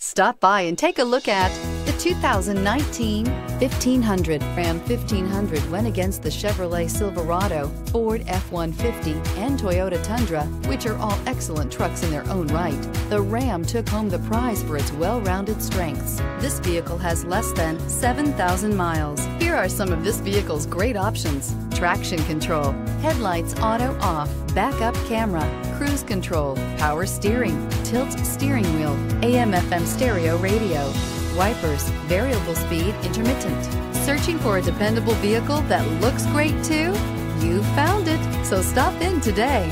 Stop by and take a look at the 2019 1500. Ram 1500 went against the Chevrolet Silverado, Ford F-150, and Toyota Tundra, which are all excellent trucks in their own right. The Ram took home the prize for its well-rounded strengths. This vehicle has less than 7,000 miles. Here are some of this vehicle's great options. Traction control, headlights auto off, backup camera, cruise control, power steering, tilt steering wheel, AM FM stereo radio, wipers, variable speed intermittent. Searching for a dependable vehicle that looks great too? You found it, so stop in today.